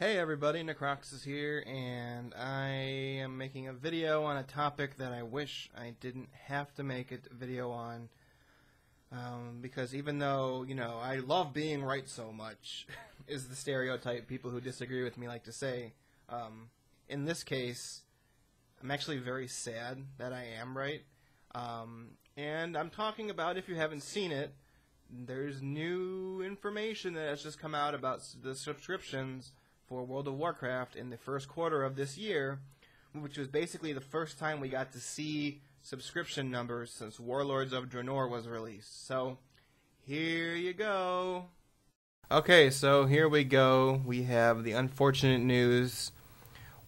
Hey everybody, Necroxis here, and I am making a video on a topic that I wish I didn't have to make a video on. Um, because even though, you know, I love being right so much, is the stereotype people who disagree with me like to say. Um, in this case, I'm actually very sad that I am right. Um, and I'm talking about, if you haven't seen it, there's new information that has just come out about the subscriptions for World of Warcraft in the first quarter of this year, which was basically the first time we got to see subscription numbers since Warlords of Draenor was released. So, here you go. Okay, so here we go. We have the unfortunate news.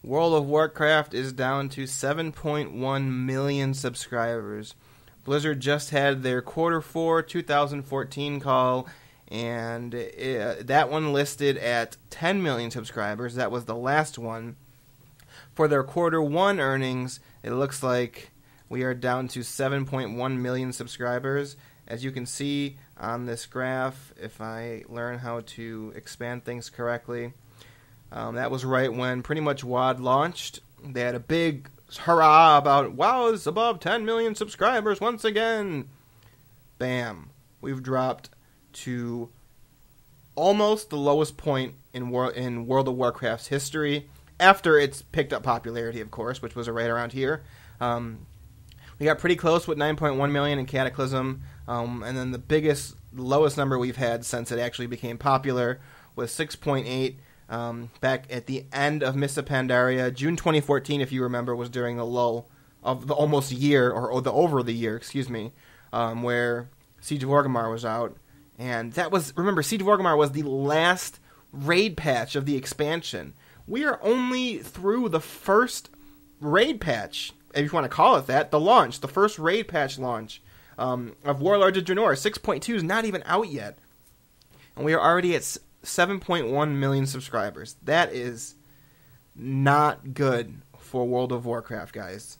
World of Warcraft is down to 7.1 million subscribers. Blizzard just had their quarter 4 2014 call and it, that one listed at 10 million subscribers. That was the last one. For their quarter one earnings, it looks like we are down to 7.1 million subscribers. As you can see on this graph, if I learn how to expand things correctly, um, that was right when pretty much WoD launched. They had a big hurrah about WoW is above 10 million subscribers once again. Bam. We've dropped to almost the lowest point in, Wor- in World of Warcraft's history after it's picked up popularity, of course, which was right around here. Um, we got pretty close with 9.1 million in Cataclysm, um, and then the biggest, lowest number we've had since it actually became popular was 6.8 um, back at the end of Mists of Pandaria. June 2014, if you remember, was during the lull of the almost year, or, or the over the year, excuse me, um, where Siege of Orgrimmar was out. And that was, remember, Siege of Orgrimmar was the last raid patch of the expansion. We are only through the first raid patch, if you want to call it that, the launch, the first raid patch launch um, of Warlords of Draenor. 6.2 is not even out yet. And we are already at 7.1 million subscribers. That is not good for World of Warcraft, guys.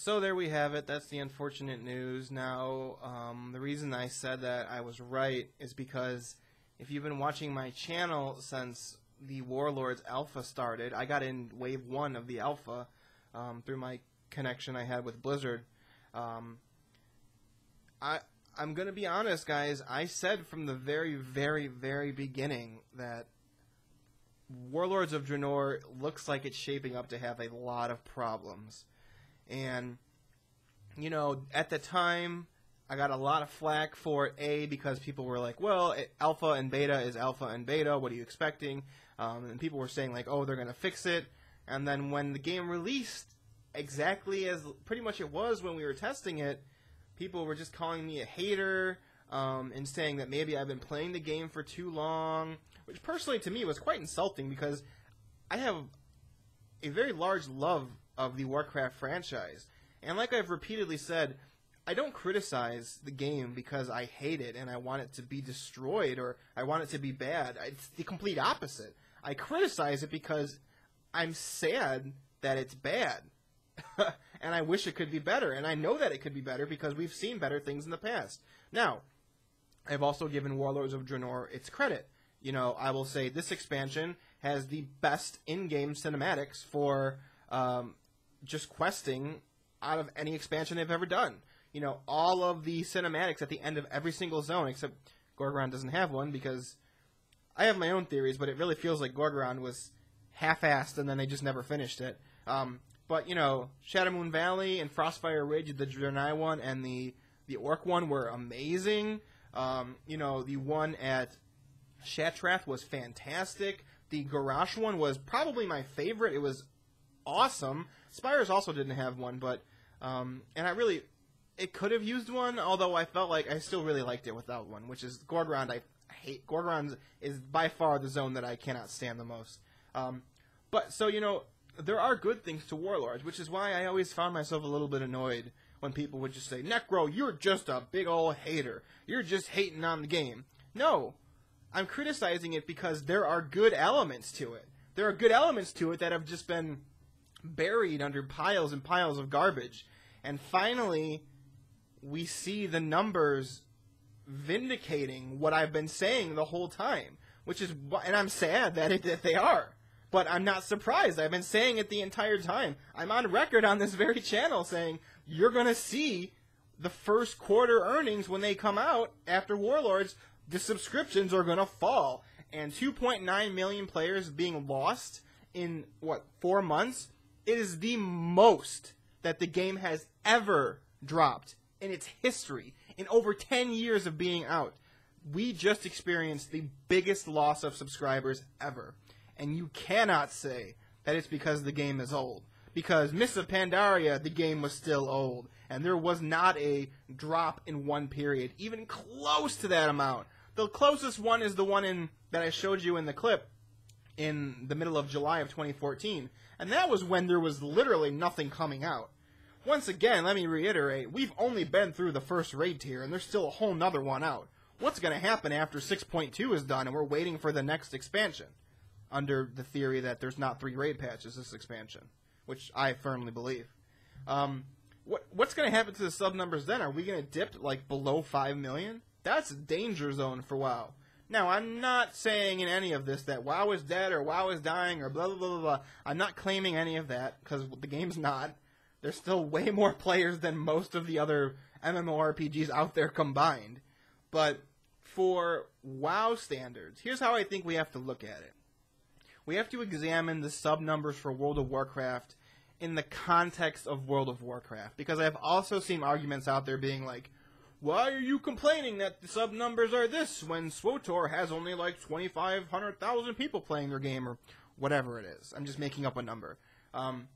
So there we have it. That's the unfortunate news. Now, um, the reason I said that I was right is because if you've been watching my channel since the Warlords Alpha started, I got in Wave 1 of the Alpha um, through my connection I had with Blizzard. Um, I, I'm going to be honest, guys. I said from the very, very, very beginning that Warlords of Draenor looks like it's shaping up to have a lot of problems. And, you know, at the time, I got a lot of flack for A, because people were like, well, it, alpha and beta is alpha and beta. What are you expecting? Um, and people were saying, like, oh, they're going to fix it. And then when the game released, exactly as pretty much it was when we were testing it, people were just calling me a hater um, and saying that maybe I've been playing the game for too long, which personally to me was quite insulting because I have a very large love of the Warcraft franchise. And like I've repeatedly said, I don't criticize the game because I hate it and I want it to be destroyed or I want it to be bad. It's the complete opposite. I criticize it because I'm sad that it's bad. and I wish it could be better. And I know that it could be better because we've seen better things in the past. Now, I've also given Warlords of Draenor its credit. You know, I will say this expansion has the best in-game cinematics for um, just questing out of any expansion they've ever done. You know, all of the cinematics at the end of every single zone, except Gorgrond doesn't have one because I have my own theories, but it really feels like Gorgrond was half-assed and then they just never finished it. Um, but you know, Shadowmoon Valley and Frostfire Ridge, the Draenei one and the the Orc one were amazing. Um, you know, the one at Shattrath was fantastic. The Garrosh one was probably my favorite. It was awesome. Spires also didn't have one, but um, and I really it could have used one, although I felt like I still really liked it without one, which is Gorgrond. I hate Gorgrond is by far the zone that I cannot stand the most. Um, but so you know, there are good things to Warlords, which is why I always found myself a little bit annoyed when people would just say, "Necro, you're just a big old hater. You're just hating on the game." No, I'm criticizing it because there are good elements to it. There are good elements to it that have just been buried under piles and piles of garbage. And finally, we see the numbers vindicating what I've been saying the whole time, which is and I'm sad that it, that they are. But I'm not surprised. I've been saying it the entire time. I'm on record on this very channel saying you're going to see the first quarter earnings when they come out after Warlords. The subscriptions are going to fall, and 2.9 million players being lost in what four months. It is the most that the game has ever dropped in its history in over 10 years of being out. We just experienced the biggest loss of subscribers ever. And you cannot say that it's because the game is old. Because Mists of Pandaria, the game was still old. And there was not a drop in one period, even close to that amount. The closest one is the one in that I showed you in the clip in the middle of July of 2014. And that was when there was literally nothing coming out. Once again, let me reiterate, we've only been through the first raid tier, and there's still a whole nother one out. What's going to happen after 6.2 is done and we're waiting for the next expansion? Under the theory that there's not three raid patches this expansion, which I firmly believe. Um, what, what's going to happen to the sub numbers then? Are we going to dip like below 5 million? That's a danger zone for WoW. Now, I'm not saying in any of this that WoW is dead or WoW is dying or blah, blah, blah, blah, blah. I'm not claiming any of that because the game's not. There's still way more players than most of the other MMORPGs out there combined. But for WoW standards, here's how I think we have to look at it. We have to examine the sub numbers for World of Warcraft in the context of World of Warcraft. Because I've also seen arguments out there being like, why are you complaining that the sub numbers are this when SWTOR has only like 2,500,000 people playing their game or whatever it is? I'm just making up a number. Um,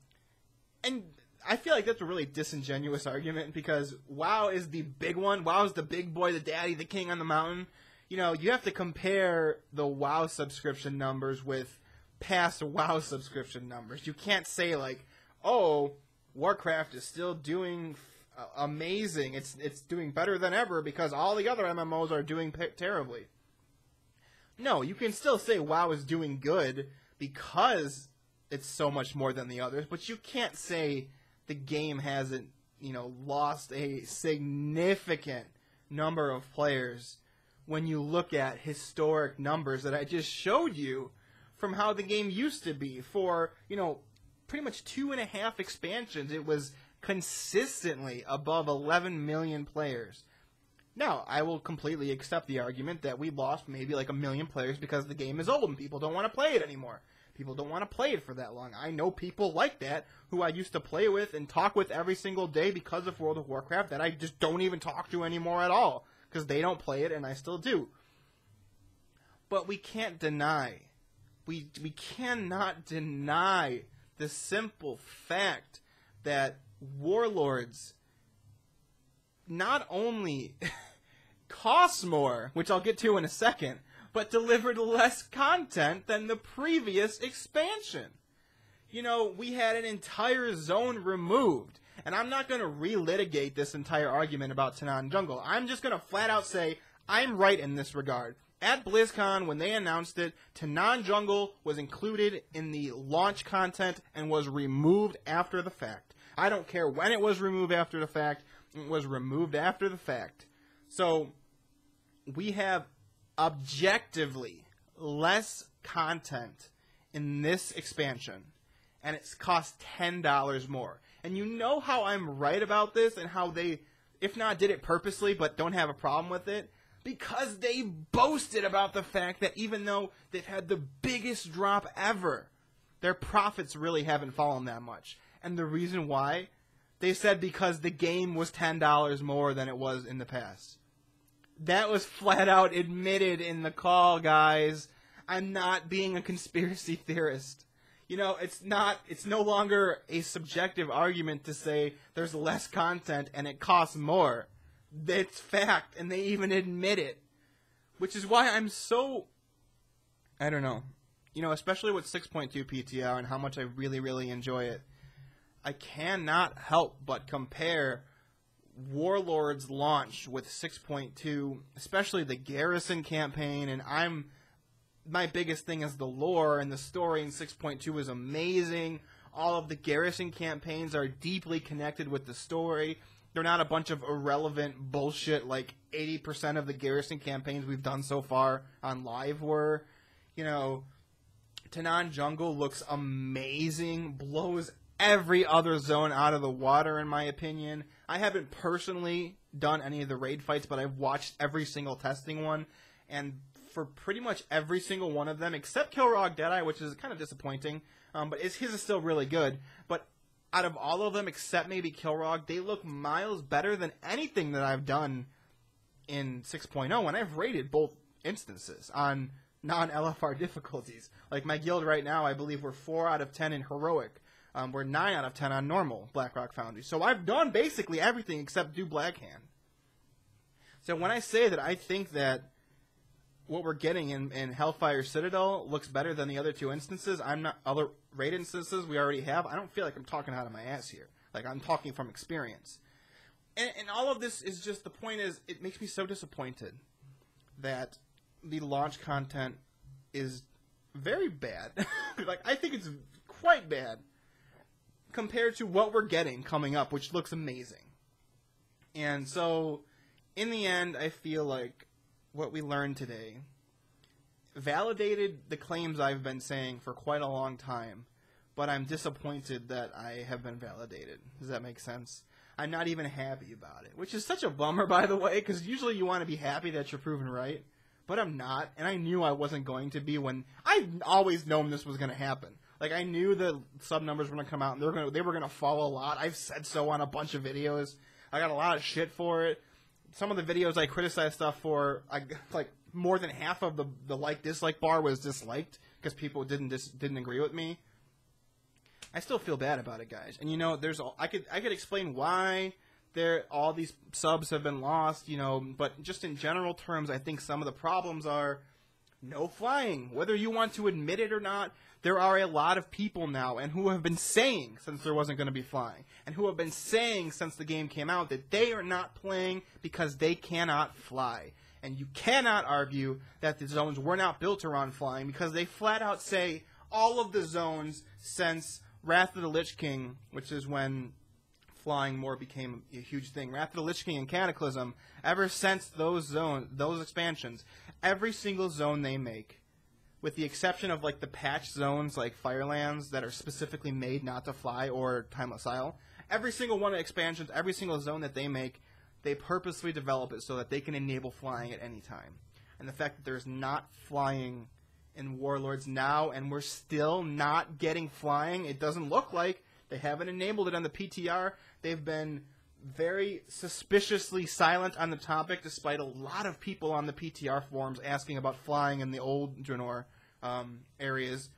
and I feel like that's a really disingenuous argument because WoW is the big one. WoW is the big boy, the daddy, the king on the mountain. You know, you have to compare the WoW subscription numbers with past WoW subscription numbers. You can't say like, "Oh, Warcraft is still doing amazing. It's it's doing better than ever because all the other MMOs are doing terribly." No, you can still say WoW is doing good because it's so much more than the others, but you can't say the game hasn't, you know, lost a significant number of players when you look at historic numbers that I just showed you from how the game used to be. For, you know, pretty much two and a half expansions, it was consistently above 11 million players. Now, I will completely accept the argument that we lost maybe like a million players because the game is old and people don't want to play it anymore. People don't want to play it for that long. I know people like that who I used to play with and talk with every single day because of World of Warcraft that I just don't even talk to anymore at all because they don't play it and I still do. But we can't deny, we we cannot deny the simple fact that warlords not only cost more, which I'll get to in a second, but delivered less content than the previous expansion. You know, we had an entire zone removed. And I'm not going to relitigate this entire argument about Tanaan Jungle. I'm just going to flat out say I'm right in this regard. At BlizzCon, when they announced it, Tanaan Jungle was included in the launch content and was removed after the fact. I don't care when it was removed after the fact, it was removed after the fact. So, we have objectively less content in this expansion, and it's cost ten dollars more. And you know how I'm right about this, and how they, if not did it purposely, but don't have a problem with it, because they boasted about the fact that even though they've had the biggest drop ever, their profits really haven't fallen that much. And the reason why, they said because the game was ten dollars more than it was in the past. That was flat out admitted in the call, guys. I'm not being a conspiracy theorist. You know, it's not, it's no longer a subjective argument to say there's less content and it costs more. It's fact, and they even admit it. Which is why I'm so, I don't know. You know, especially with 6.2 PTR and how much I really, really enjoy it. I cannot help but compare Warlords launch with 6.2, especially the Garrison campaign, and I'm my biggest thing is the lore and the story in 6.2 is amazing. All of the Garrison campaigns are deeply connected with the story. They're not a bunch of irrelevant bullshit like 80% of the Garrison campaigns we've done so far on live were. You know, Tanaan Jungle looks amazing, blows every other zone out of the water, in my opinion. I haven't personally done any of the raid fights, but I've watched every single testing one, and for pretty much every single one of them, except Kilrogg Deadeye, which is kind of disappointing, um, but his is still really good. But out of all of them, except maybe Kilrogg, they look miles better than anything that I've done in 6.0, and I've rated both instances on non-LFR difficulties. Like my guild right now, I believe we're 4 out of 10 in Heroic. Um, we're 9 out of 10 on normal Blackrock Foundry. So I've done basically everything except do Blackhand. So when I say that I think that what we're getting in, in Hellfire Citadel looks better than the other two instances, I'm not other raid instances we already have. I don't feel like I'm talking out of my ass here. Like I'm talking from experience. And, and all of this is just the point is it makes me so disappointed that the launch content is very bad. like I think it's quite bad compared to what we're getting coming up, which looks amazing. And so, in the end, I feel like what we learned today validated the claims I've been saying for quite a long time, but I'm disappointed that I have been validated. Does that make sense? I'm not even happy about it, which is such a bummer, by the way, because usually you want to be happy that you're proven right, but I'm not, and I knew I wasn't going to be when I've always known this was going to happen. Like I knew the sub numbers were gonna come out and they were gonna they were gonna fall a lot. I've said so on a bunch of videos. I got a lot of shit for it. Some of the videos I criticized stuff for, I like more than half of the the like dislike bar was disliked because people didn't dis, didn't agree with me. I still feel bad about it, guys. And you know, there's all, I could I could explain why there all these subs have been lost, you know, but just in general terms, I think some of the problems are no flying. Whether you want to admit it or not, there are a lot of people now and who have been saying since there wasn't going to be flying and who have been saying since the game came out that they are not playing because they cannot fly. And you cannot argue that the zones were not built around flying because they flat out say all of the zones since Wrath of the Lich King, which is when flying more became a huge thing. Wrath of the Lich King and Cataclysm, ever since those zones, those expansions, every single zone they make with the exception of like the patch zones like Firelands that are specifically made not to fly or Timeless Isle. Every single one of expansions, every single zone that they make, they purposely develop it so that they can enable flying at any time. And the fact that there's not flying in Warlords now, and we're still not getting flying, it doesn't look like they haven't enabled it on the PTR. They've been very suspiciously silent on the topic, despite a lot of people on the PTR forums asking about flying in the old Draenor um, areas.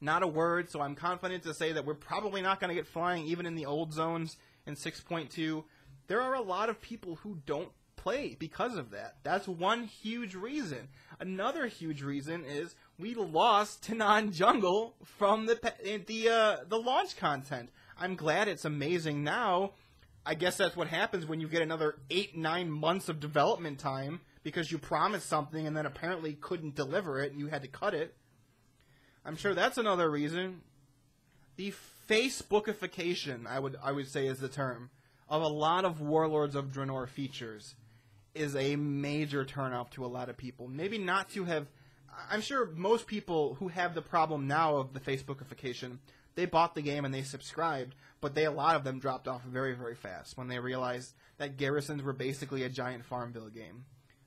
Not a word, so I'm confident to say that we're probably not going to get flying even in the old zones in 6.2. There are a lot of people who don't play because of that. That's one huge reason. Another huge reason is we lost Tanaan Jungle from the the uh, the launch content. I'm glad it's amazing now. I guess that's what happens when you get another eight nine months of development time because you promised something and then apparently couldn't deliver it and you had to cut it. I'm sure that's another reason. The Facebookification, I would I would say is the term, of a lot of Warlords of Draenor features is a major turnoff to a lot of people. Maybe not to have I'm sure most people who have the problem now of the Facebookification, they bought the game and they subscribed, but they a lot of them dropped off very very fast when they realized that garrisons were basically a giant Farmville game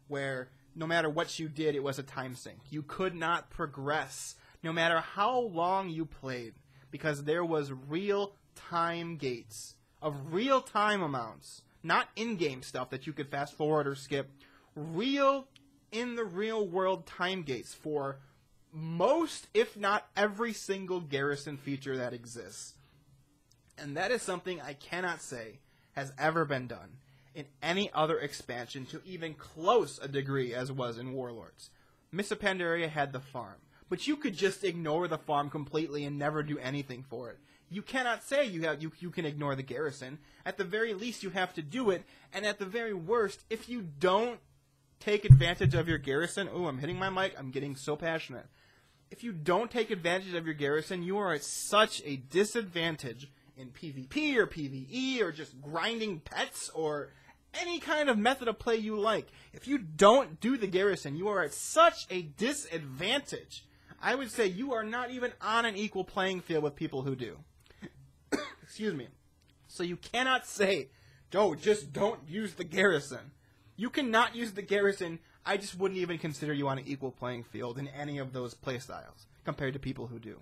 where no matter what you did, it was a time sink. You could not progress no matter how long you played because there was real time gates of real time amounts, not in-game stuff that you could fast forward or skip. Real in the real world time gates for most, if not every single garrison feature that exists. And that is something I cannot say has ever been done in any other expansion to even close a degree as was in Warlords. Mists of Pandaria had the farm, but you could just ignore the farm completely and never do anything for it. You cannot say you have you, you can ignore the garrison. At the very least you have to do it, and at the very worst, if you don't take advantage of your garrison, oh, I'm hitting my mic, I'm getting so passionate. If you don't take advantage of your garrison, you are at such a disadvantage in PvP or PvE or just grinding pets or any kind of method of play you like. If you don't do the garrison, you are at such a disadvantage. I would say you are not even on an equal playing field with people who do. Excuse me. So you cannot say, "Oh, just don't use the garrison." You cannot use the garrison. I just wouldn't even consider you on an equal playing field in any of those playstyles compared to people who do.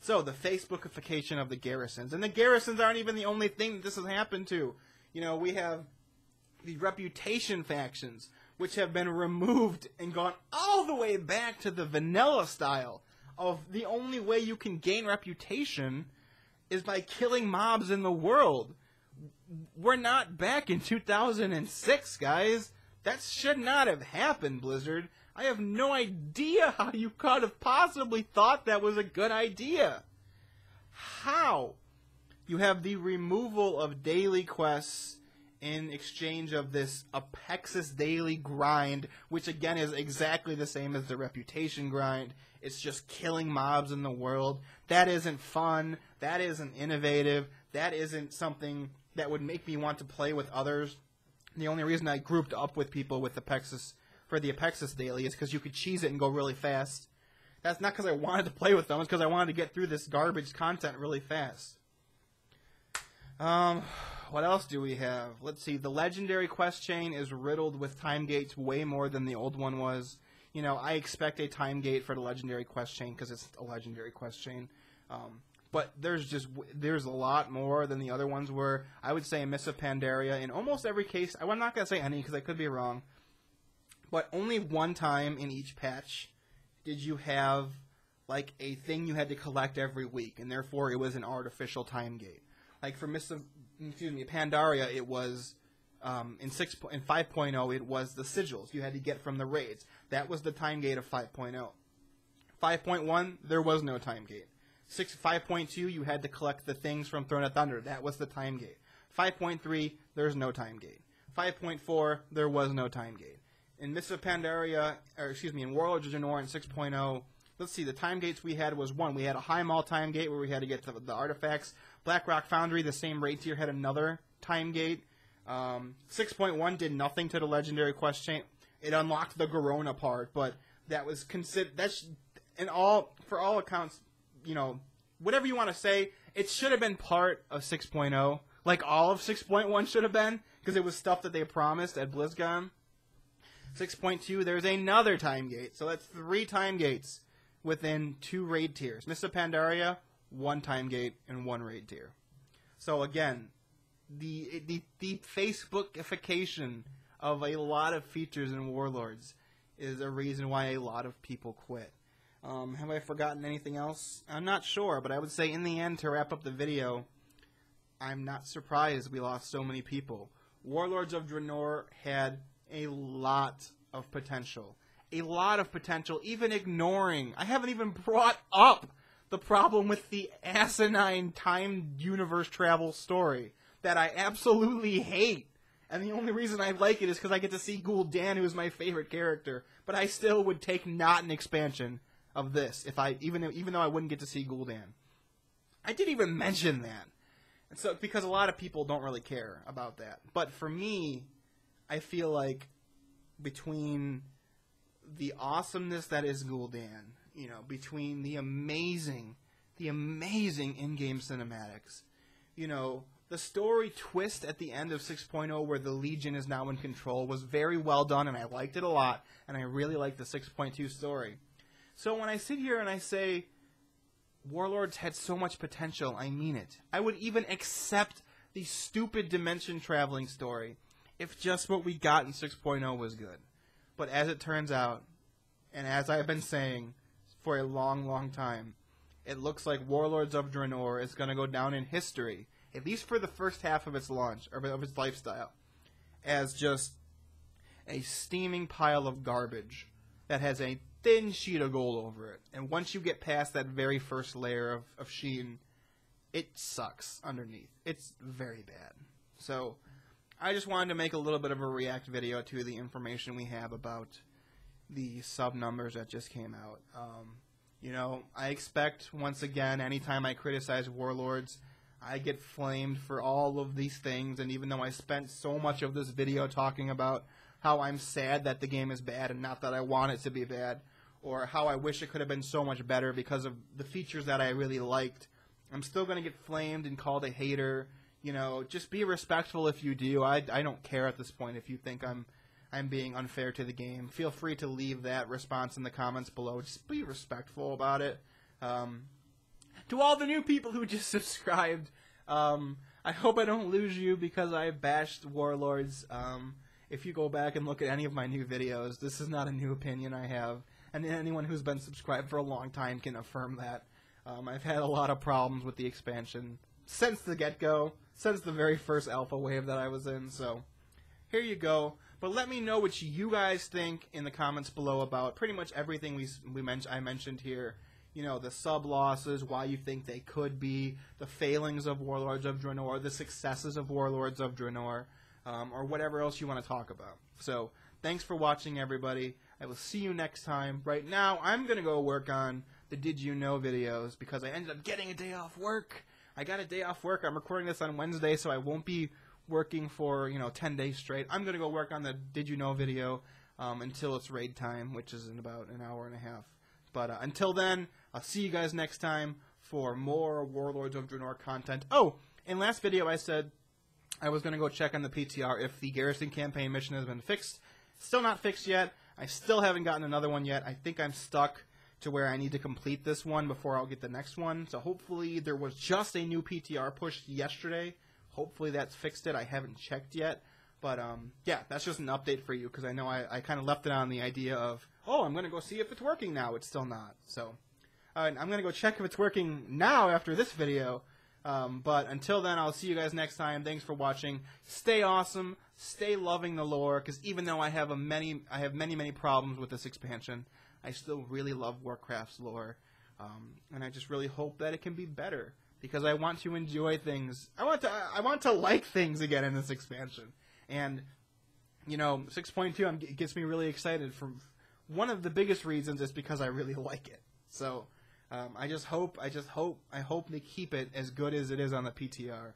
So the Facebookification of the garrisons, and the garrisons aren't even the only thing that this has happened to. You know, we have the reputation factions, which have been removed and gone all the way back to the vanilla style of the only way you can gain reputation is by killing mobs in the world. We're not back in 2006, guys. That should not have happened, Blizzard. I have no idea how you could have possibly thought that was a good idea. How? You have the removal of daily quests in exchange of this Apexis daily grind, which again is exactly the same as the reputation grind. It's just killing mobs in the world. That isn't fun. That isn't innovative. That isn't something that would make me want to play with others. The only reason I grouped up with people with Apexis for the Apexis daily is because you could cheese it and go really fast. That's not because I wanted to play with them. It's because I wanted to get through this garbage content really fast. Um, what else do we have? Let's see. The legendary quest chain is riddled with time gates way more than the old one was. You know, I expect a time gate for the legendary quest chain because it's a legendary quest chain. Um, but there's just there's a lot more than the other ones were. I would say of Pandaria, in almost every case, I'm not gonna say any because I could be wrong, but only one time in each patch did you have like a thing you had to collect every week, and therefore it was an artificial time gate. Like for of excuse me, Pandaria, it was um, in six in 5.0, it was the sigils you had to get from the raids. That was the time gate of 5.0. 5.1, there was no time gate. Six 5.2, you had to collect the things from Throne of Thunder. That was the time gate. 5.3, there's no time gate. 5.4, there was no time gate. In Mists of Pandaria, or excuse me, in Warlords of Draenor in 6.0, let's see, the time gates we had was one. We had a Highmaul time gate where we had to get the, the artifacts. Blackrock Foundry, the same raid tier, had another time gate. Um, 6.1 did nothing to the legendary quest chain. It unlocked the Garona part, but that was considered. That's in all for all accounts. You know, whatever you want to say, it should have been part of 6.0, like all of 6.1 should have been, because it was stuff that they promised at BlizzCon. 6.2, there's another time gate, so that's three time gates within two raid tiers. Of Pandaria, one time gate, and one raid tier. So again, the the the Facebookification of a lot of features in Warlords is a reason why a lot of people quit. Um, have I forgotten anything else? I'm not sure, but I would say in the end, to wrap up the video, I'm not surprised we lost so many people. Warlords of Draenor had a lot of potential. A lot of potential, even ignoring. I haven't even brought up the problem with the asinine time universe travel story that I absolutely hate. And the only reason I like it is because I get to see Gul'dan, who is my favorite character. But I still would take not an expansion of this if I even even though I wouldn't get to see Gul'dan. I didn't even mention that. And so because a lot of people don't really care about that. But for me, I feel like between the awesomeness that is Gul'dan, you know, between the amazing, the amazing in-game cinematics, you know, the story twist at the end of 6.0 where the Legion is now in control was very well done and I liked it a lot and I really liked the 6.2 story. So when I sit here and I say Warlords had so much potential, I mean it. I would even accept the stupid dimension traveling story if just what we got in 6.0 was good. But as it turns out, and as I've been saying for a long, long time, it looks like Warlords of Draenor is going to go down in history, at least for the first half of its launch, or of its lifestyle, as just a steaming pile of garbage that has a thin sheet of gold over it. And once you get past that very first layer of, of sheen, it sucks underneath. It's very bad. So I just wanted to make a little bit of a react video to the information we have about the sub numbers that just came out. Um, you know, I expect once again, anytime I criticize Warlords, I get flamed for all of these things, and even though I spent so much of this video talking about how I'm sad that the game is bad and not that I want it to be bad, or how I wish it could have been so much better because of the features that I really liked, I'm still going to get flamed and called a hater. You know, just be respectful if you do. I, I don't care at this point if you think I'm I'm being unfair to the game. Feel free to leave that response in the comments below. Just be respectful about it. Um, to all the new people who just subscribed, um, I hope I don't lose you because I bashed Warlords. Um, if you go back and look at any of my new videos, this is not a new opinion I have, and anyone who's been subscribed for a long time can affirm that. Um, I've had a lot of problems with the expansion since the get-go, since the very first alpha wave that I was in. So here you go. But let me know what you guys think in the comments below about pretty much everything we we mentioned I mentioned here you know, the sub losses, why you think they could be, the failings of Warlords of Draenor, the successes of Warlords of Draenor, um, or whatever else you want to talk about. So, thanks for watching, everybody. I will see you next time. Right now, I'm going to go work on the Did You Know videos because I ended up getting a day off work. I got a day off work. I'm recording this on Wednesday, so I won't be working for, you know, 10 days straight. I'm going to go work on the Did You Know video um, until it's raid time, which is in about an hour and a half. But uh, until then, I'll see you guys next time for more Warlords of Draenor content. Oh, in last video I said I was going to go check on the PTR if the Garrison campaign mission has been fixed. Still not fixed yet. I still haven't gotten another one yet. I think I'm stuck to where I need to complete this one before I'll get the next one. So hopefully there was just a new PTR pushed yesterday. Hopefully that's fixed it. I haven't checked yet. But um, yeah, that's just an update for you because I know I, I kind of left it on the idea of, oh, I'm going to go see if it's working now. It's still not. So I'm going to go check if it's working now after this video. Um, but until then, I'll see you guys next time. Thanks for watching. Stay awesome. Stay loving the lore. Because even though I have a many, I have many, many problems with this expansion, I still really love Warcraft's lore, um, and I just really hope that it can be better. Because I want to enjoy things. I want to. I want to like things again in this expansion. And you know, 6.2 gets me really excited. From one of the biggest reasons is because I really like it. So um, I just hope, I just hope, I hope they keep it as good as it is on the PTR.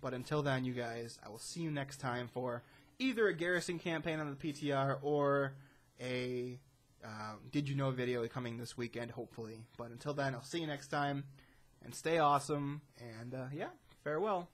But until then, you guys, I will see you next time for either a Garrison campaign on the PTR or a uh, Did You Know video coming this weekend, hopefully. But until then, I'll see you next time, and stay awesome, and uh, yeah, farewell.